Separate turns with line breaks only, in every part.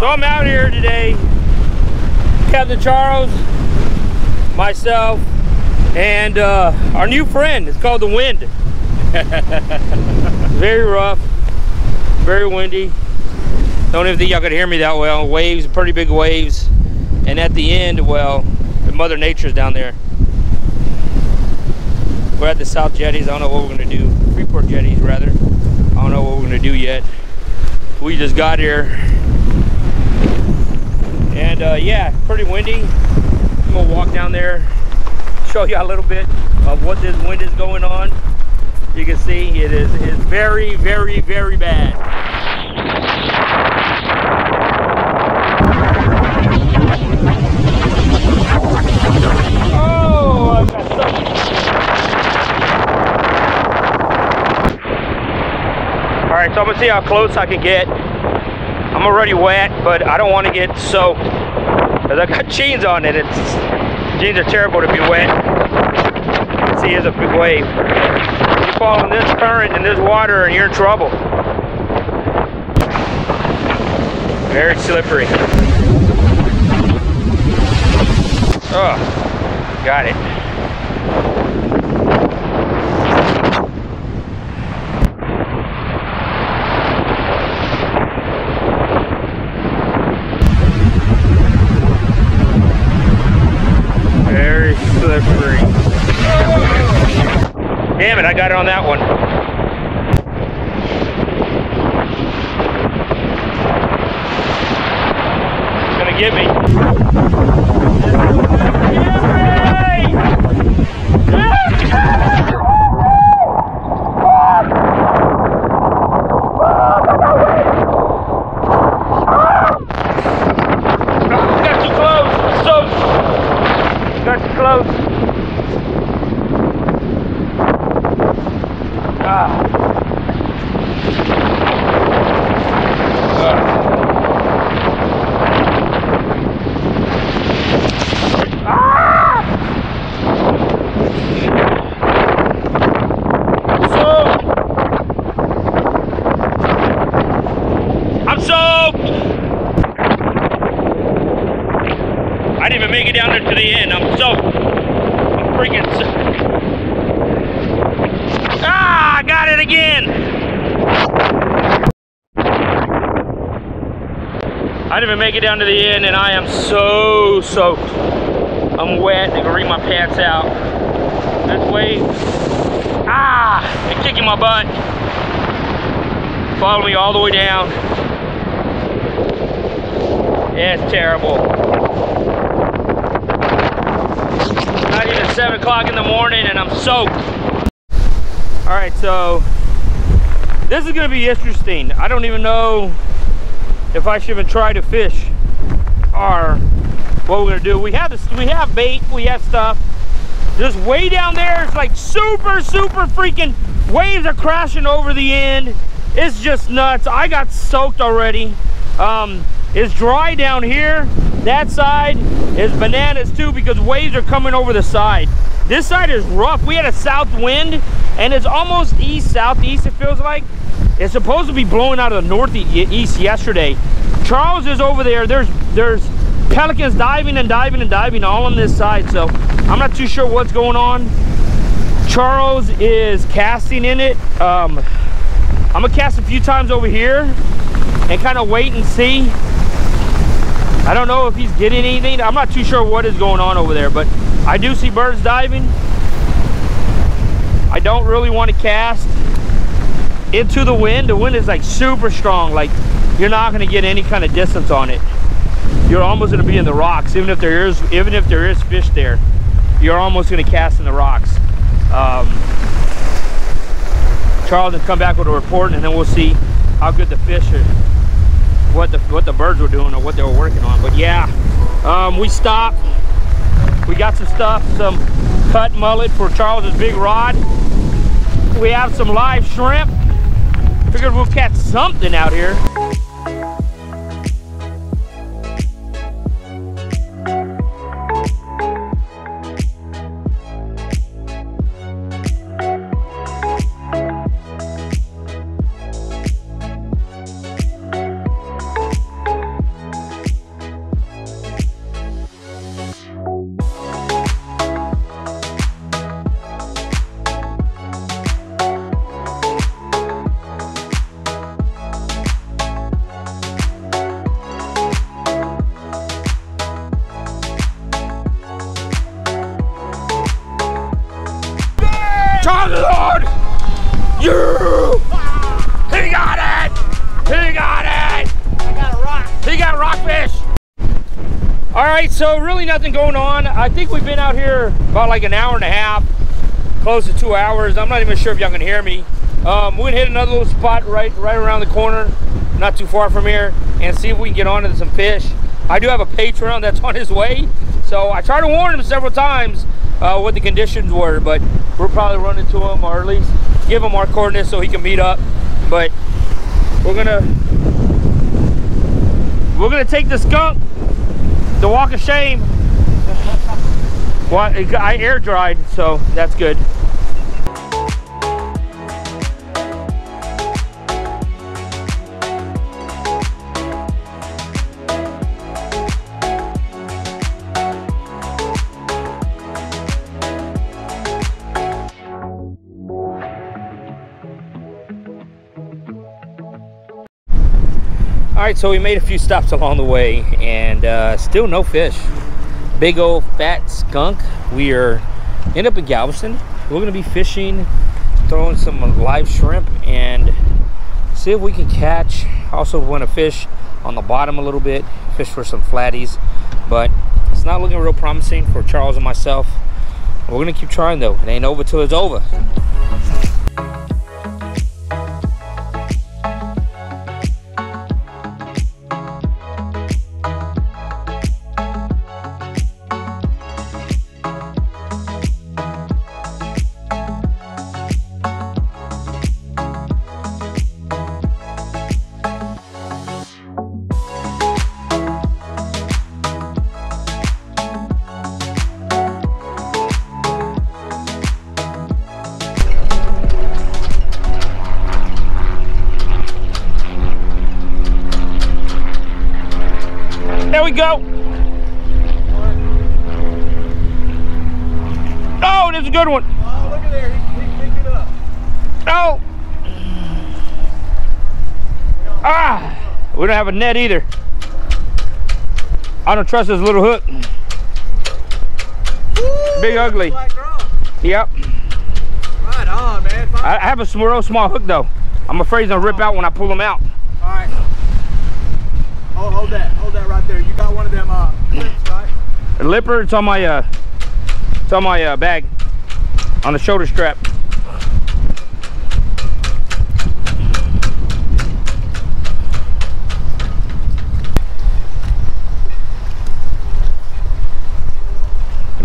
So I'm out here today. Captain Charles, myself, and uh, our new friend. It's called the Wind. very rough, very windy. Don't even think y'all could hear me that well. Waves, pretty big waves. And at the end, well, the Mother Nature's down there. We're at the South Jetties. I don't know what we're gonna do. Freeport Jetties, rather. I don't know what we're gonna do yet. We just got here. And uh, yeah, pretty windy. I'm gonna walk down there, show you a little bit of what this wind is going on. You can see it is, is very, very, very bad. Oh, I've got. All right, so I'm gonna see how close I can get. I'm already wet, but I don't want to get soaked because I got jeans on it. It's jeans are terrible to be wet. See here's a big wave. You fall in this current and this water, and you're in trouble. Very slippery. Oh, got it. Damn it, I got it on that one. It's gonna get me. Oh, got too close. So got too close. Ah. Ah. Soaked. I'm soaked. I it to the end. I'm soaked. I'm freaking soaked. Ah, I got it again. I didn't even make it down to the end and I am so soaked. I'm wet. I can read my pants out. This wave. Ah, it's kicking my butt. Follow me all the way down. Yeah, it's terrible. Not even 7 o'clock in the morning and I'm soaked. All right, so this is gonna be interesting. I don't even know if I should even try to fish or what we're gonna do. We have this, we have bait, we have stuff. Just way down there, it's like super, super freaking waves are crashing over the end. It's just nuts. I got soaked already. Um, it's dry down here. That side is bananas too because waves are coming over the side. This side is rough. We had a south wind and it's almost east, southeast it feels like. It's supposed to be blowing out of the northeast yesterday. Charles is over there. There's there's pelicans diving and diving and diving all on this side. So I'm not too sure what's going on. Charles is casting in it. Um, I'm gonna cast a few times over here and kind of wait and see. I don't know if he's getting anything. I'm not too sure what is going on over there, but I do see birds diving. I don't really want to cast into the wind. The wind is like super strong. Like you're not going to get any kind of distance on it. You're almost going to be in the rocks, even if there is even if there is fish there. You're almost going to cast in the rocks. Um, Charles will come back with a report, and then we'll see how good the fish are, what the what the birds were doing or what they were working on. But yeah, um, we stopped. We got some stuff, some cut mullet for Charles's big rod. We have some live shrimp. Figured we'll catch something out here. Right, so really nothing going on. I think we've been out here about like an hour and a half, close to two hours. I'm not even sure if y'all can hear me. Um, we're gonna hit another little spot right, right around the corner, not too far from here, and see if we can get onto some fish. I do have a Patreon that's on his way, so I tried to warn him several times uh, what the conditions were, but we're probably running to him or at least give him our coordinates so he can meet up. But we're gonna we're gonna take the skunk the walk of shame. well, I air dried, so that's good. So we made a few stops along the way and uh, still no fish. Big old fat skunk. We are end up in Galveston. We're gonna be fishing, throwing some live shrimp and see if we can catch. Also want to fish on the bottom a little bit, fish for some flatties, but it's not looking real promising for Charles and myself. We're gonna keep trying though. It ain't over till it's over. Go. Oh, there's a good one.
Oh, look at there. He, he picked it up.
Oh. Ah. We don't have a net either. I don't trust this little hook. Big ugly. Yep.
Right on, man. Fine.
I have a real small hook though. I'm afraid it's gonna rip out when I pull them out.
All right. Oh, hold that. Hold that right there. You got one of them uh, clips, right?
The lipper, it's on my uh, it's on my uh, bag, on the shoulder strap.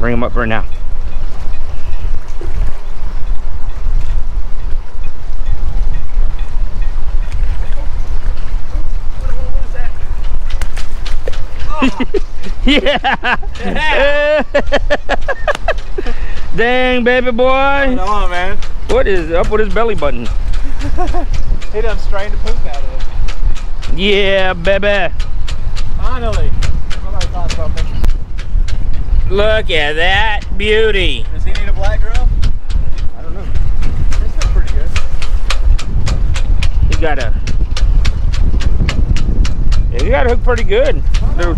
Bring them up right now. yeah. Dang, baby boy.
Right on, man.
What is up with his belly button?
He done strained the poop out of it.
Yeah, baby.
Finally. Somebody caught something.
Look at that beauty.
Does he need a black drum? I don't know. This is pretty good.
He got a. Yeah, he got a hook pretty good. Dude,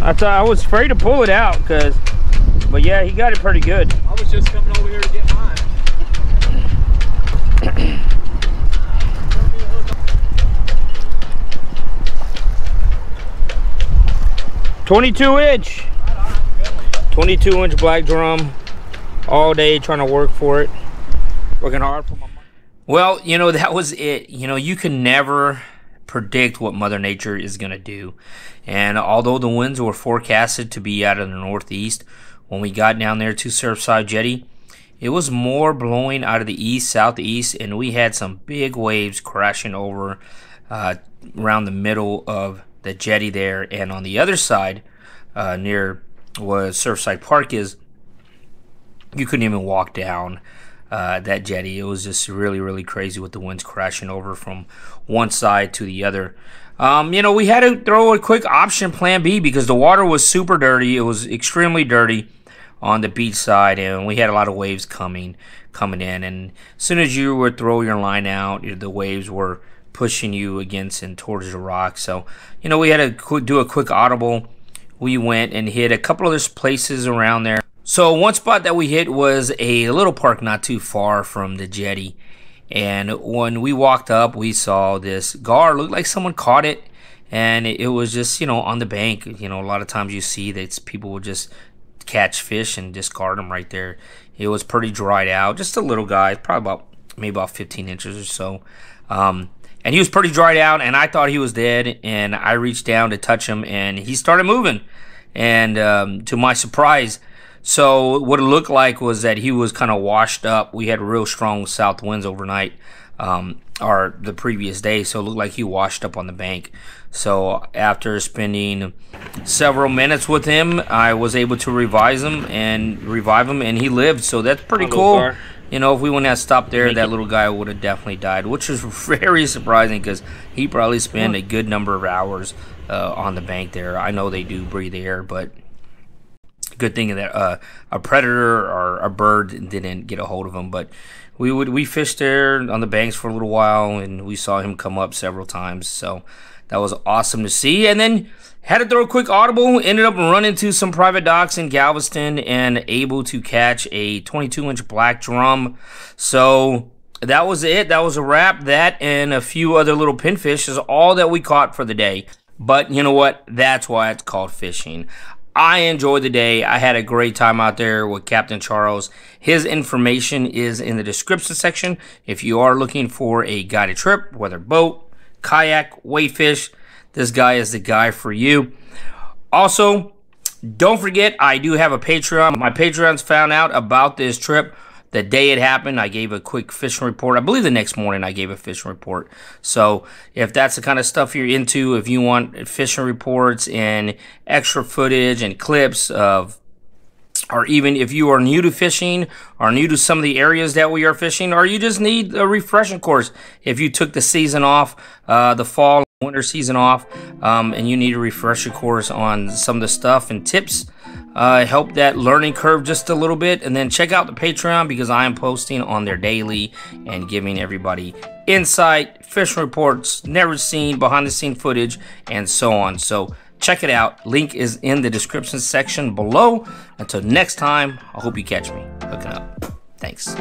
I thought I was afraid to pull it out, cause, but yeah, he got it pretty good.
I was just coming over here to get mine.
22 inch. 22 inch black drum. All day trying to work for it. Working hard for my money. Well, you know, that was it. You know, you can never predict what Mother Nature is going to do. And although the winds were forecasted to be out of the northeast, when we got down there to Surfside Jetty, it was more blowing out of the east, southeast, and we had some big waves crashing over uh, around the middle of the jetty there. And on the other side, uh, near where Surfside Park is, you couldn't even walk down uh, that jetty. It was just really, really crazy with the winds crashing over from one side to the other. Um, you know, we had to throw a quick option plan B because the water was super dirty. It was extremely dirty on the beach side, and we had a lot of waves coming coming in. And as soon as you would throw your line out, the waves were pushing you against and towards the rock. So, you know, we had to do a quick audible. We went and hit a couple other places around there. So one spot that we hit was a little park not too far from the jetty. And when we walked up, we saw this gar. Looked like someone caught it and it, was just you know on the bank. You know, a lot of times you see that people will just catch fish and discard them right there. It was pretty dried out, just a little guy, probably about maybe about 15 inches or so. Um, and he was pretty dried out, and I thought he was dead. And I reached down to touch him, and he started moving. And um, to my surprise, so what it looked like was that he was kind of washed up. We had real strong south winds overnight, um, or the previous day, so it looked like he washed up on the bank. So after spending several minutes with him, I was able to revise him and revive him, and he lived. So that's pretty cool. You know, if we wouldn't have stopped there, that little guy would have definitely died, which is very surprising because he probably spent a good number of hours uh, on the bank there. I know they do breathe air, but good thing that uh, a predator or a bird didn't get a hold of him. But we would we fished there on the banks for a little while, and we saw him come up several times. So that was awesome to see. And then had to throw a quick audible. Ended up running to some private docks in Galveston and able to catch a 22 inch black drum. So that was it. That was a wrap. That and a few other little pinfish is all that we caught for the day. But you know what? That's why it's called fishing. I enjoyed the day. I had a great time out there with Captain Charles. His information is in the description section. If you are looking for a guided trip, whether boat, kayak, wade fish, this guy is the guy for you. Also, don't forget, I do have a Patreon. My Patreons found out about this trip the day it happened. I gave a quick fishing report. I believe the next morning I gave a fishing report. So if that's the kind of stuff you're into, if you want fishing reports and extra footage and clips of or even if you are new to fishing or new to some of the areas that we are fishing, or you just need a refreshing course. If you took the season off, uh, the fall, winter season off, um, and you need a refresher course on some of the stuff and tips, uh, help that learning curve just a little bit. And then check out the Patreon because I am posting on there daily and giving everybody insight, fishing reports, never seen, behind the scene footage, and so on. So check it out. Link is in the description section below. Until next time, I hope you catch me hooking up. Thanks.